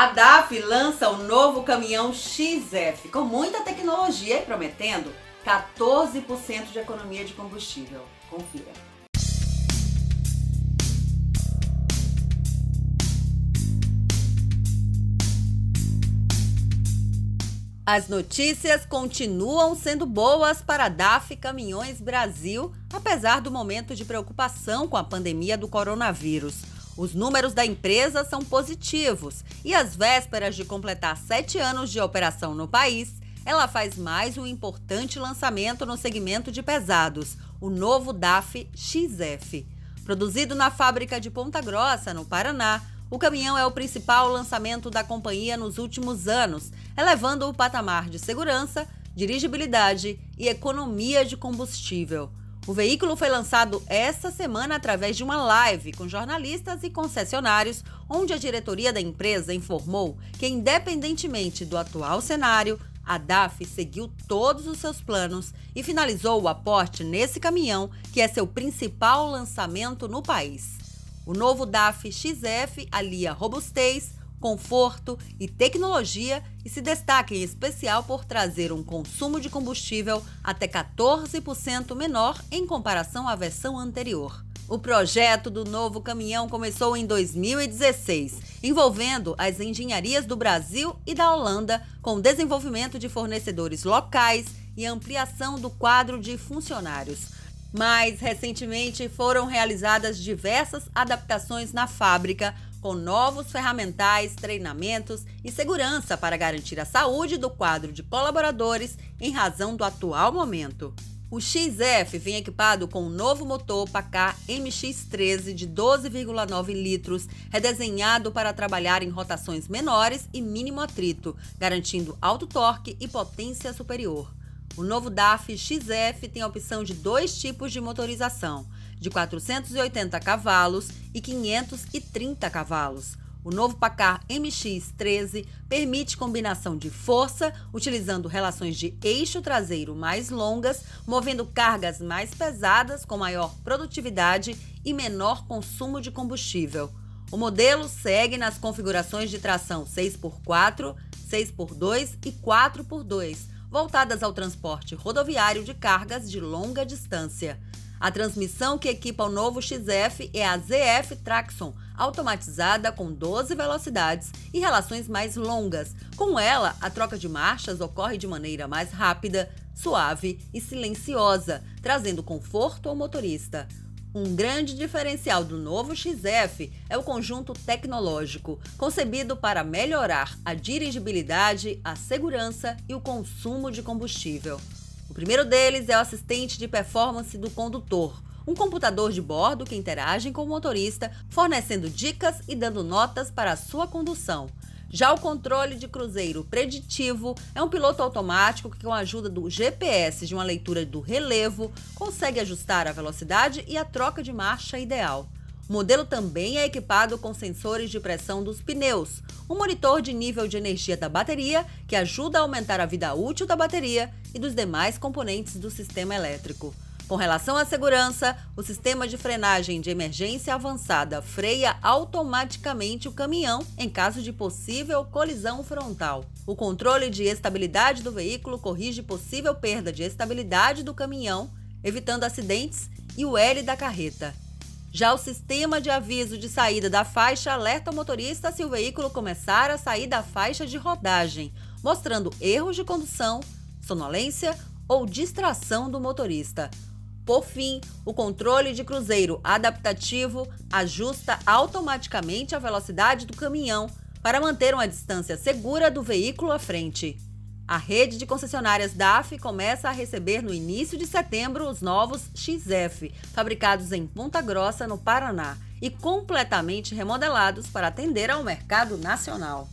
A DAF lança o novo caminhão XF com muita tecnologia e prometendo 14% de economia de combustível. Confira. As notícias continuam sendo boas para a DAF Caminhões Brasil, apesar do momento de preocupação com a pandemia do coronavírus. Os números da empresa são positivos e, às vésperas de completar sete anos de operação no país, ela faz mais um importante lançamento no segmento de pesados, o novo DAF XF. Produzido na fábrica de Ponta Grossa, no Paraná, o caminhão é o principal lançamento da companhia nos últimos anos, elevando o patamar de segurança, dirigibilidade e economia de combustível. O veículo foi lançado esta semana através de uma live com jornalistas e concessionários, onde a diretoria da empresa informou que, independentemente do atual cenário, a DAF seguiu todos os seus planos e finalizou o aporte nesse caminhão, que é seu principal lançamento no país. O novo DAF XF alia robustez, conforto e tecnologia e se destaca em especial por trazer um consumo de combustível até 14% menor em comparação à versão anterior. O projeto do novo caminhão começou em 2016, envolvendo as engenharias do Brasil e da Holanda, com desenvolvimento de fornecedores locais e ampliação do quadro de funcionários. Mais recentemente, foram realizadas diversas adaptações na fábrica com novos ferramentais, treinamentos e segurança para garantir a saúde do quadro de colaboradores em razão do atual momento. O XF vem equipado com um novo motor Pacar MX13 de 12,9 litros, redesenhado para trabalhar em rotações menores e mínimo atrito, garantindo alto torque e potência superior. O novo DAF XF tem a opção de dois tipos de motorização de 480 cavalos e 530 cavalos. O novo Pacar MX-13 permite combinação de força, utilizando relações de eixo traseiro mais longas, movendo cargas mais pesadas com maior produtividade e menor consumo de combustível. O modelo segue nas configurações de tração 6x4, 6x2 e 4x2, voltadas ao transporte rodoviário de cargas de longa distância. A transmissão que equipa o novo XF é a ZF Traction, automatizada com 12 velocidades e relações mais longas. Com ela, a troca de marchas ocorre de maneira mais rápida, suave e silenciosa, trazendo conforto ao motorista. Um grande diferencial do novo XF é o conjunto tecnológico, concebido para melhorar a dirigibilidade, a segurança e o consumo de combustível. O primeiro deles é o assistente de performance do condutor, um computador de bordo que interage com o motorista, fornecendo dicas e dando notas para a sua condução. Já o controle de cruzeiro preditivo é um piloto automático que, com a ajuda do GPS de uma leitura do relevo, consegue ajustar a velocidade e a troca de marcha ideal. O modelo também é equipado com sensores de pressão dos pneus, um monitor de nível de energia da bateria que ajuda a aumentar a vida útil da bateria e dos demais componentes do sistema elétrico. Com relação à segurança, o sistema de frenagem de emergência avançada freia automaticamente o caminhão em caso de possível colisão frontal. O controle de estabilidade do veículo corrige possível perda de estabilidade do caminhão, evitando acidentes, e o L da carreta. Já o sistema de aviso de saída da faixa alerta o motorista se o veículo começar a sair da faixa de rodagem, mostrando erros de condução, sonolência ou distração do motorista. Por fim, o controle de cruzeiro adaptativo ajusta automaticamente a velocidade do caminhão para manter uma distância segura do veículo à frente. A rede de concessionárias DAF começa a receber no início de setembro os novos XF, fabricados em Ponta Grossa, no Paraná, e completamente remodelados para atender ao mercado nacional.